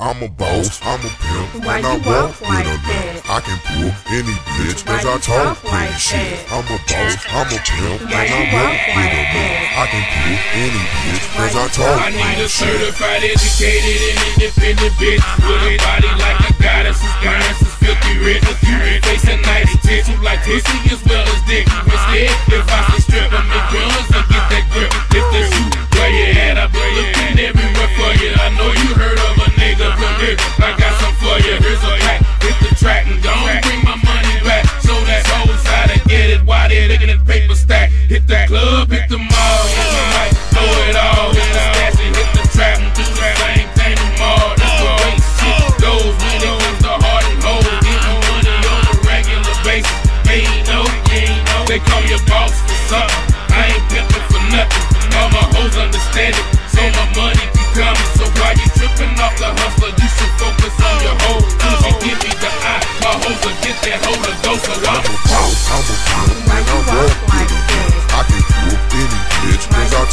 I'm a boss, I'm a pimp, Why and I walk walk with like a that? I can pull any bitch, Why cause I talk talk like shit. I'm a boss, I'm a pimp, Why and I walk walk with a limp. that? I can pull any bitch, cause Why I you talk talk I need a certified, educated, and independent bitch uh-huh. with a body like a goddess. His parents is filthy rich. You face a nice tits who like pussy paper stack. Hit the club, hit the mall, hit the mic, it all, the stash and hit the trap and do the same thing tomorrow. The shit goes when it comes to hard and. Getting money on a regular basis. They ain't know, they ain't know. They call your boss for something. I ain't pimping for nothing. All my hoes understand it, so my money be coming. So while you tripping off the hustler, you should focus on your hoe. You give me the eye. My hoes will get that hoe to go. So I'm a boss, I'm a pimp,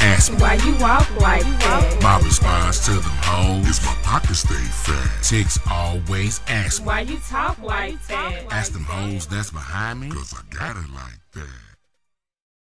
ask me. Why you walk like that? My response to them hoes is my pockets stay fat. Chicks always ask me. Why you talk like that? Ask them hoes that's behind me. Cause I got it like that.